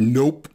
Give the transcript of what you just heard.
Nope.